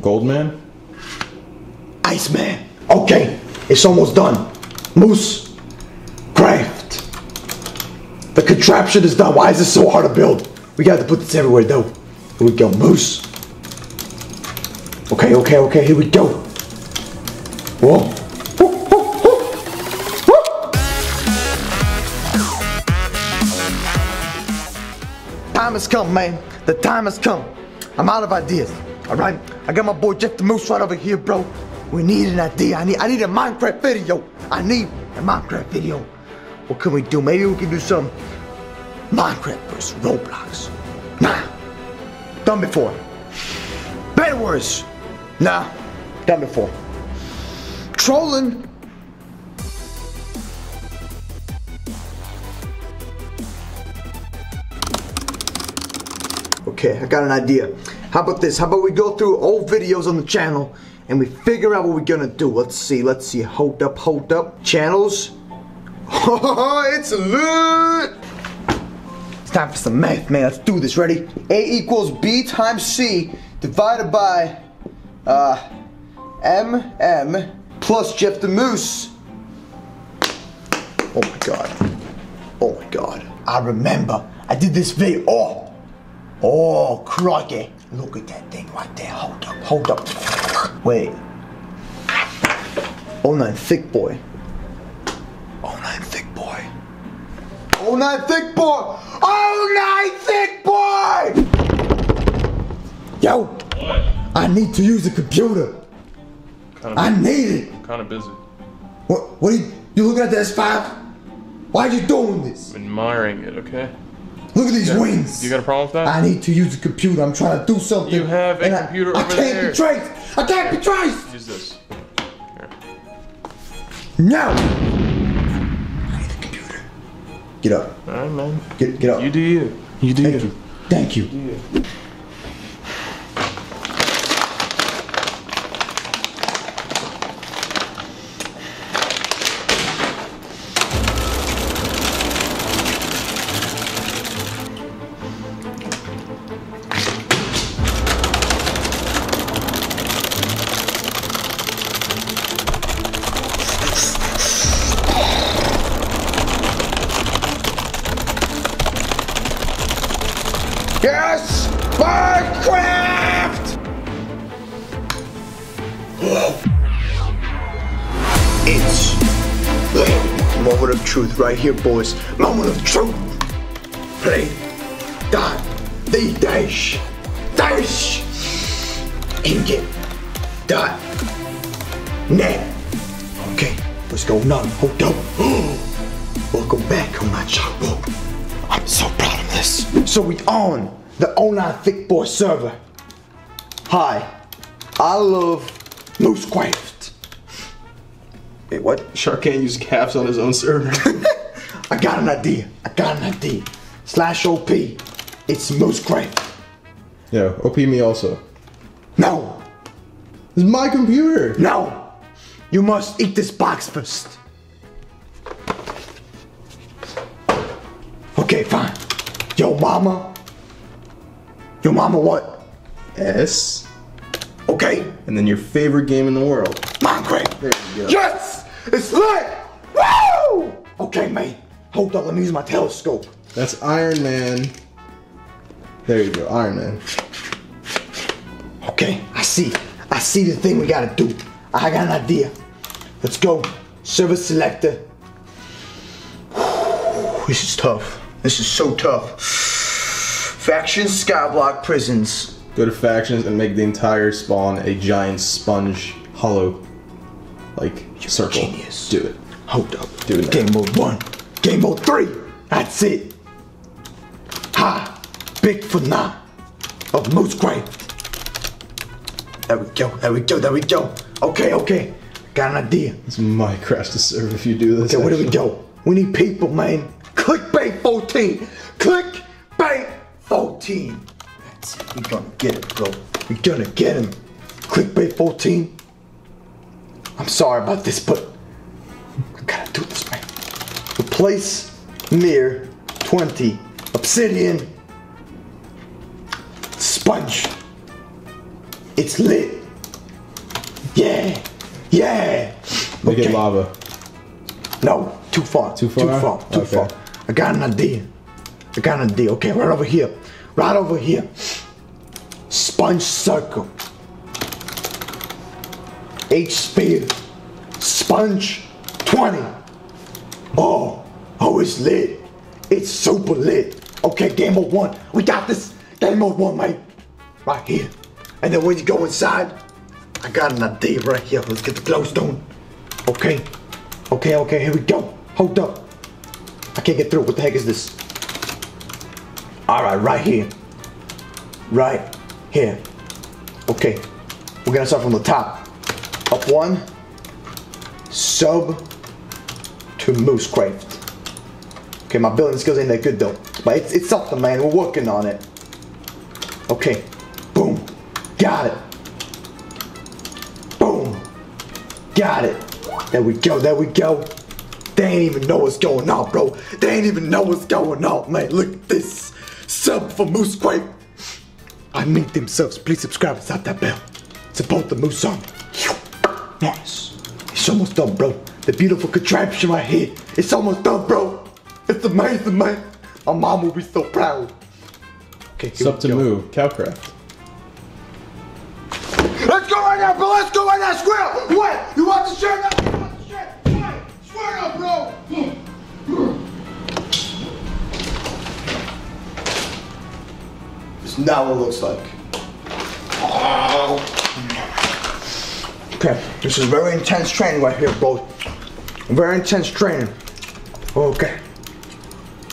Goldman? Iceman. Okay, it's almost done. Moose. Craft. The contraption is done. Why is this so hard to build? We got to put this everywhere though. Here we go, Moose. Okay, okay, okay, here we go. Whoa. Time has come, man. The time has come. I'm out of ideas. All right. I got my boy Jeff the Moose right over here, bro. We need an idea. I need. I need a Minecraft video. I need a Minecraft video. What can we do? Maybe we can do some Minecraft versus Roblox. Nah. Done before. Better worse. Nah. Done before. Trolling. Okay, I got an idea. How about this? How about we go through old videos on the channel and we figure out what we're gonna do. Let's see, let's see. Hold up, hold up. Channels. Oh, it's lit! It's time for some math, man. Let's do this. Ready? A equals B times C divided by uh M M plus Jeff the Moose. Oh my god. Oh my god. I remember. I did this video. Oh. Oh, crikey. Look at that thing right there. Hold up, hold up. Wait. Oh nine thick boy. Oh nine thick boy. Oh nine thick boy. Oh nine thick boy. Yo, What? I need to use a computer. Kind I of, need it. I'm kind of busy. What? What are you? You looking at the S5? Why are you doing this? I'm admiring it, okay? Look at these Yeah. wings. You got a problem with that? I need to use a computer. I'm trying to do something. You have a I- computer I, over can't there. be traced. I can't be traced. Use this. Here. No. I need a computer. Get up. Alright, man. Get get up. You do you. You do Thank you. you. Thank you. Yes! Minecraft! It's moment of truth right here, boys. Moment of truth. Play. Dot. The dash. Dash. Ingot. Dot. Net. Okay, going on? Hold up. Welcome back on my channel. I'm so proud of this. So we on the 09 Thick Boy server. Hi, I love Moosecraft. Wait, what? Shark can't use caps on his own server. I got an idea. I got an idea. Slash OP. It's Moosecraft. yeah, OP me also. No, It's my computer. no. You must eat this box first. Okay, fine. Yo, mama. Yo, mama, what? S. Okay, And then your favorite game in the world. Minecraft. There you go. Yes! It's lit! Woo! Okay, mate. Hold up, let me use my telescope. That's Iron Man. There you go, Iron Man. Okay, I see. I see the thing we gotta do. I got an idea. Let's go. Service selector. This is tough. This is so tough. Faction Skyblock Prisons. Go to factions and make the entire spawn a giant sponge hollow like circle. genius. Do it. Hold up. Do it now. Game mode one. Game mode three. That's it. Ha! Big for now. Of Moosecraft. There we go. There we go. There we go. Okay, okay. Got an idea. It's Minecraft to serve if you do this. Okay, where do we go? We need people, man. Clickbait 14. Clickbait 14. That's it. We're gonna get it, bro. We're gonna get him. Clickbait 14. I'm sorry about this, but I gotta do this, man. Replace mirror 20. Obsidian. Sponge. It's lit. Yeah. Yeah. Make Okay. it lava. No, too far. Too far? Too far. Too Okay. far. I got an idea. I got an idea. Okay, right over here. Right over here. Sponge circle. H speed. Sponge 20. Oh, oh, it's lit. It's super lit. Okay, game mode one. We got this. Game mode one, mate. Right here. And then when you go inside, I got an idea right here. Let's get the glowstone. Okay. Okay, okay, here we go. Hold up. I can't get through. What the heck is this? Alright, right here. Right here. Okay. We're gonna start from the top. Up one. Sub to Moosecraft. Okay, my building skills ain't that good though. But it's, it's something, man. We're working on it. Okay. Boom. Got it. Boom. Got it. There we go, there we go. They ain't even know what's going on, bro. They ain't even know what's going on, man. Look at this. Sub for Moosecraft. I meet themselves. Please subscribe and tap that bell. Support the Moose Army. Nice. It's almost done, bro. The beautiful contraption right here. It's almost done, bro. It's amazing, man. My mom will be so proud. Okay, It's up to go. move. Cowcraft. Let's go right now, bro. Let's go right now. Squirrel. What? You want the shirt now? You want the shirt? What? Squirrel, bro. Not what it looks like. Okay, this is very intense training right here, bro. Very intense training. Okay.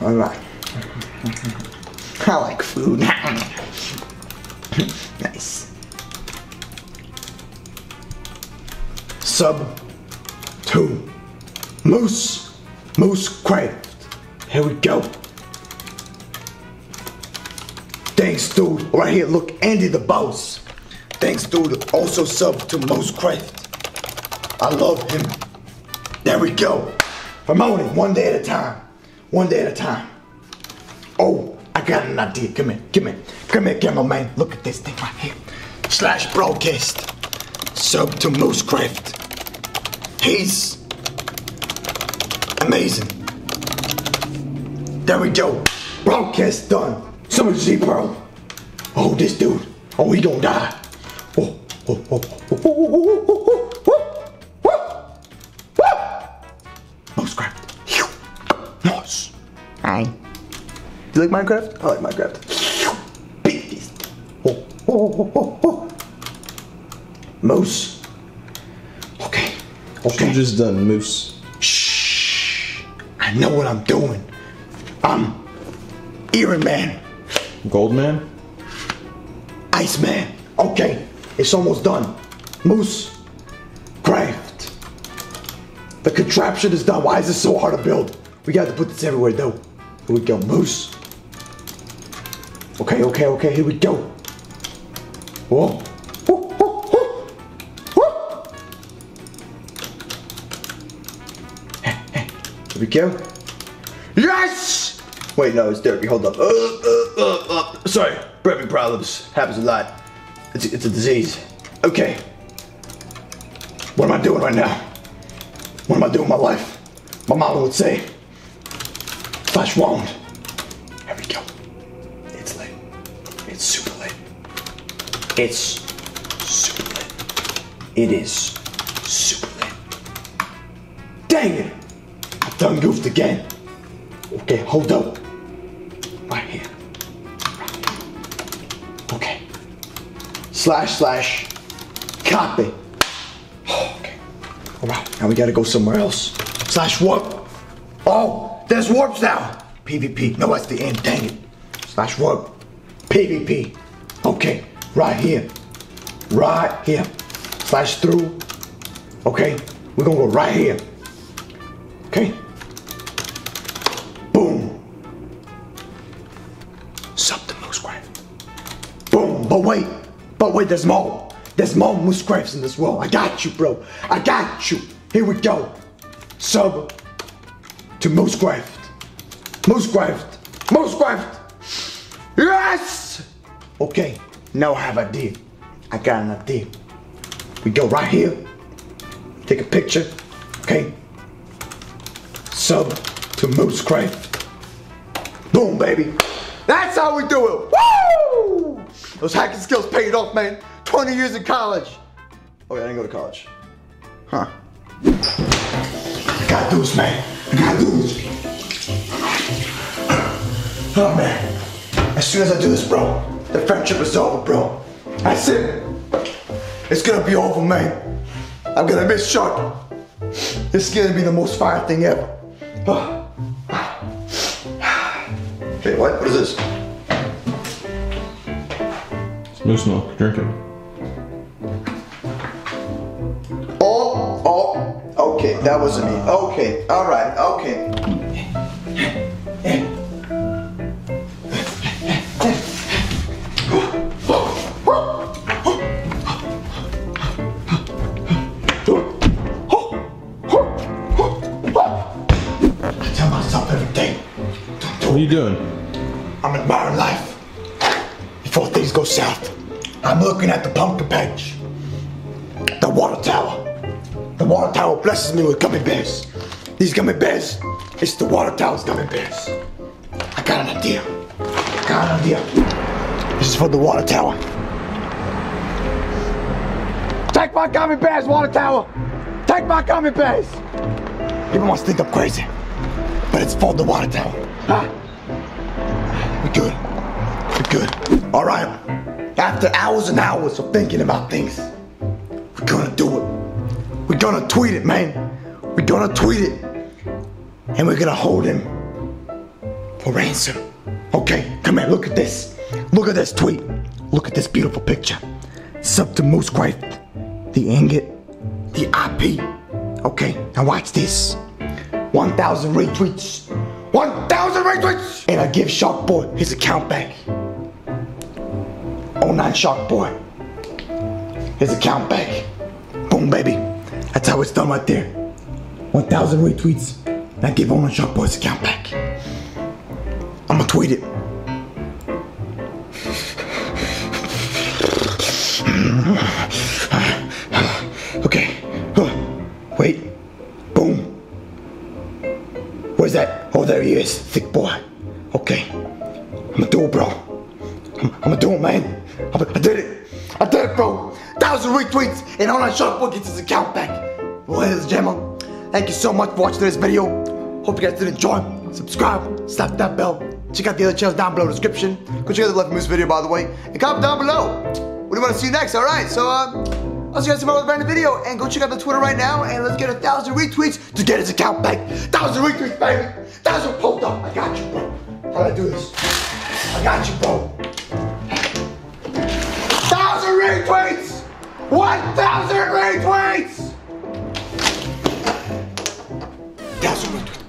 All right. I like food. nice. Sub two. Moose. Moose Craft. Here we go. Thanks, dude. Right here, look, Andy the boss. Thanks, dude. Also sub to Moose Craft. I love him. There we go. Promoting one day at a time. One day at a time. Oh, I got an idea. Come here, come here. Come here, cameraman. Look at this thing right here. Slash broadcast. Sub to Moosecraft. He's amazing. There we go. Broadcast done. Some of Z bro. Oh, this dude. Oh, he gonna die. Oh, oh, oh, oh, oh, oh, oh, oh, oh, oh, oh, oh. Moosecraft. Phew. Nice. Hi. Do you like Minecraft? I like Minecraft. Beat this. Oh, oh, oh, oh, oh. Moose. Okay. You Okay. just done moose. Shh. I know what I'm doing. I'm Iron Man, Goldman. Iceman. Okay, it's almost done. Moose, craft. The contraption is done. Why is this so hard to build? We got to put this everywhere though. Here we go, Moose. Okay, okay, okay, here we go. Whoa. Whoa, whoa, whoa. Here we go. Yes! Wait, no, it's dirty. Hold up. Uh, uh, uh, uh. Sorry, breathing problems. Happens a lot. It's, it's a disease. Okay. What am I doing right now? What am I doing with my life? My mama would say, flash wound. Here we go. It's late. It's super late. It's super lit. It is super lit. Dang it! I done goofed again. Okay, hold up. Slash slash copy. Oh, okay. Alright, now we gotta go somewhere else. Slash warp. Oh, there's warps now. PvP. No, that's the end. Dang it. Slash warp. PvP. Okay, right here. Right here. Slash through. Okay, we're gonna go right here. Okay. Wait, there's more. There's more moose graves in this world. I got you, bro. I got you. Here we go. Sub to Moosecraft. Moose grave. Yes! Okay, now I have an idea. I got an idea. We go right here. Take a picture. Okay. Sub to Moosecraft. Boom, baby. That's how we do it. Woo! Those hacking skills paid off, man. 20 years in college. Oh, yeah, I didn't go to college. Huh. I do this, man. I do this. Oh, man. As soon as I do this, bro, the friendship is over, bro. That's it. It's gonna be over, man. I'm gonna miss Shark. This is gonna be the most fire thing ever. Hey, what? What is this? Moose milk. Drink it. Oh, oh, okay, that wasn't me. Okay, all right, okay. I tell myself every day, don't do What are you doing? I'm admiring life. Before things go south, I'm looking at the pumpkin patch, the water tower. The water tower blesses me with gummy bears. These gummy bears, it's the water tower's gummy bears. I got an idea. I got an idea. This is for the water tower. Take my gummy bears, water tower. Take my gummy bears. People must think I'm crazy, but it's for the water tower. Huh? We're good. We're good. All right. After hours and hours of thinking about things, we're gonna do it. We're gonna tweet it, man. We're gonna tweet it. And we're gonna hold him for ransom. Okay, come here, look at this. Look at this tweet. Look at this beautiful picture. Sub to Moosecraft, the ingot, the IP. Okay, now watch this. 1,000 retweets. 1,000 retweets! And I give Shark Boy his account back. 09 Shark Boy. His account back. Boom, baby. That's how it's done right there. 1,000 retweets. And I give 09 Shark Boy's account back. I'm gonna tweet it. Okay. Wait. Boom. Where's that? Oh, there he is, thick boy. Thousand and shark boy gets his account back. Well, ladies and gentlemen, thank you so much for watching this video. Hope you guys did enjoy. Subscribe, slap that bell. Check out the other channels down below in the description. Go check out the Left Moose video, by the way, and comment down below. What do you want to see next? All right, so uh, I'll see you guys tomorrow with a brand new video. And go check out the Twitter right now, and let's get a thousand retweets to get his account back. Thousand retweets, baby. Thousand. Hold up, I got you, bro. How do I do this? I got you, bro. Thousand retweets. One thousand retweets. Thousand retweets.